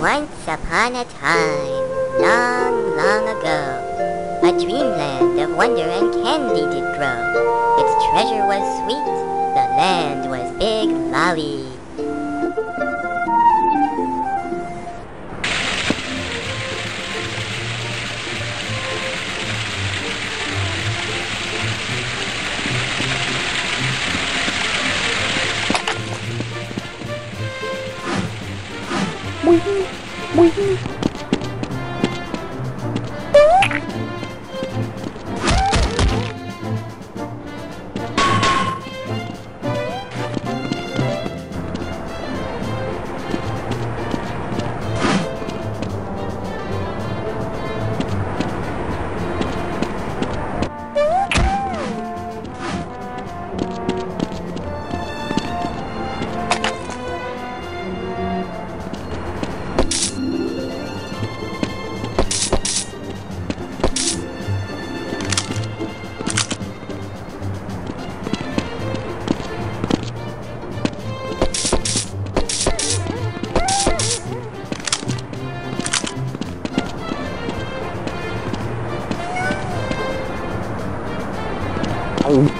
Once upon a time, long, long ago, a dreamland of wonder and candy did grow. Its treasure was sweet, the land was big lolly. Mui, mui. Thank Oh.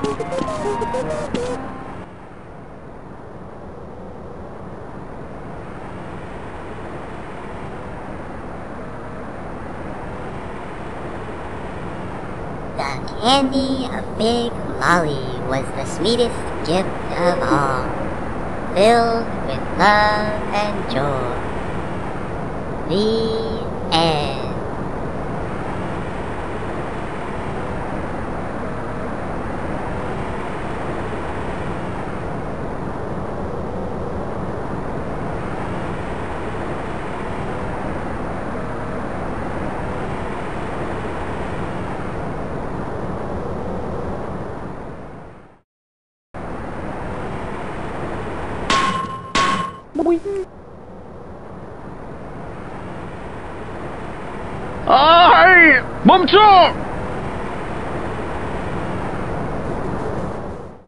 The candy of Big Lolly was the sweetest gift of all, filled with love and joy. The end. 오잉. 아, 멈춰!